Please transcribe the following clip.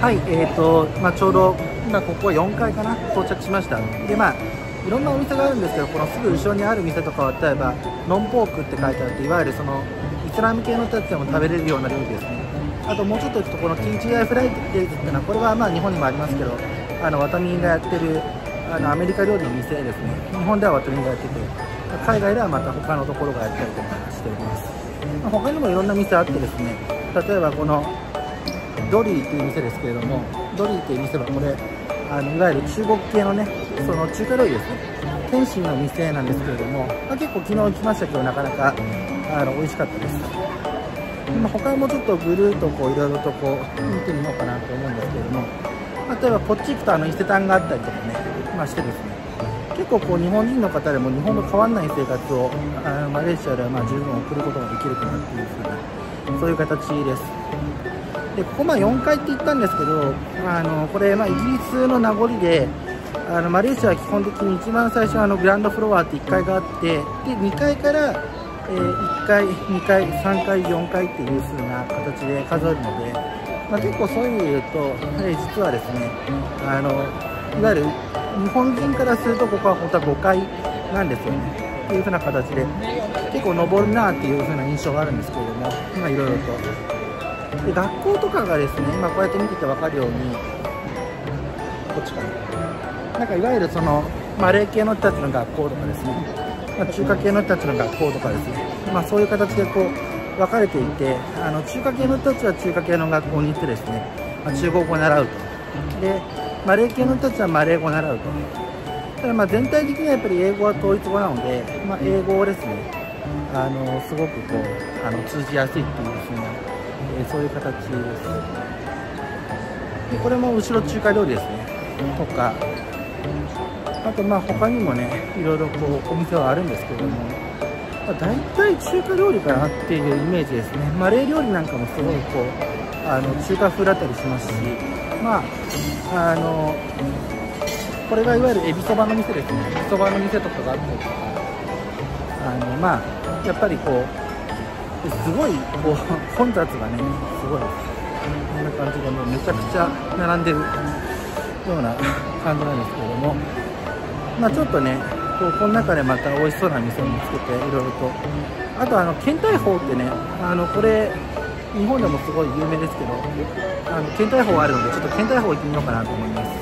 はい、えーとまあ、ちょうど今ここ4階かな到着しました。でまあいろんなお店があるんですけどこのすぐ後ろにある店とかは例えばノンポークって書いてあっていわゆるそのイスラム系の人たちでも食べれるような料理ですね。あともうちょっと行くとこのキンチアイフライデイズっていうのはこれはまあ日本にもありますけどあのワタミンがやってるあのアメリカ料理の店ですね。日本ではワタミンがやってて海外ではまた他のところがやったりとかしております、他にもいろんな店あってですね例えばこのドリーっていう店ですけれどもドリーっていう店はこれあのいわゆる中国系のねその中華料理ですね。天津の店なんですけれども、まあ、結構昨日行きましたけどなかなかあの美味しかったです。今他もちょっとぐるっとこういろいろとこう見てみようかなと思うんですけれども例えばこっち行くとあの伊勢丹があったりとかね、まあ、してですね。結構こう日本人の方でも日本と変わらない生活をあマレーシアではまあ十分送ることができるかなっていうふうなそういう形です。でここまあ4階って言ったんですけど、あのこれまあイギリスの名残であのマレーシアは基本的に一番最初はあのグランドフロアって1階があってで2階から、え1階2階3階4階っていう風な形で数えるので、まあ、結構そういううと、え実はですねあのいわゆる日本人からするとここは本当は5階なんですよね。っていう風な形で結構登るなっていう風な印象があるんですけれどもまあいろいろと。で学校とかがですね今こうやって見てて分かるようにこっちかな。なんかいわゆるそのマレー系の人たちの学校とかですね、まあ、中華系の人たちの学校とかですね、まあ、そういう形でこう分かれていてあの中華系の人たちは中華系の学校に行ってですね、まあ、中国語を習うと。でマレー系の人たちはマレー語を習うと。ただまあ全体的にはやっぱり英語は統一語なので、まあ、英語をですねあのすごくこうあの通じやすいっていうふうな、えそういう形です。でこれも後ろ中華料理ですね。とか。あとまあ他にもねいろいろこうお店はあるんですけども、まあ、大体中華料理かなっていうイメージですね。マレー料理なんかもすごいこうあの中華風だったりしますし。まああのこれがいわゆるエビそばの店ですね。エビそばの店とかがあったりとか。あのまあやっぱりこうすごいこう混雑がねすごい。こんな感じでもうめちゃくちゃ並んでるような感じなんですけれども。まあちょっとねこうこの中でまた美味しそうな店を見つけていろいろと。あとあの倦怠法ってねあのこれ日本でもすごい有名ですけどあの倦怠法あるのでちょっと倦怠法行ってみようかなと思います。